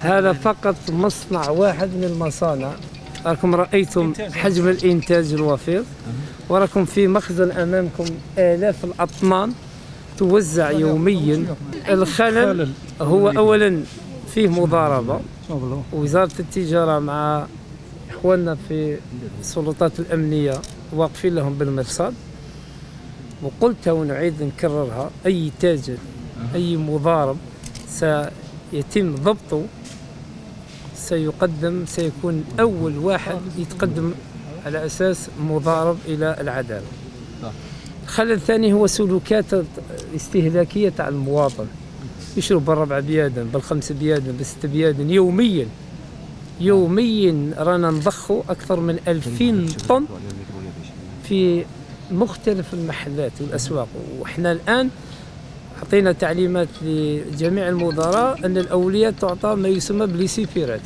هذا فقط مصنع واحد من المصانع. راكم رأيتم حجم الإنتاج الوفير وراكم في مخزن أمامكم آلاف الأطنان توزع يوميا. الخلل هو أولا فيه مضاربة. وزارة التجارة مع إخواننا في السلطات الأمنية واقفين لهم بالمرصاد. وقلتها ونعيد نكررها. أي تاجر أي مضارب سيتم ضبطه سيقدم سيكون أول واحد يتقدم على أساس مضارب إلى العدالة. الخلل الثاني هو سلوكات استهلاكية تاع المواطن. يشرب بالربع بيادن بالخمس بيادن بالست بيادن يوميا. يوميا رانا نضخوا أكثر من 2000 طن في مختلف المحلات والأسواق. وإحنا الآن أعطينا تعليمات لجميع المدراء أن الأولويات تعطى ما يسمى بليسيفيرات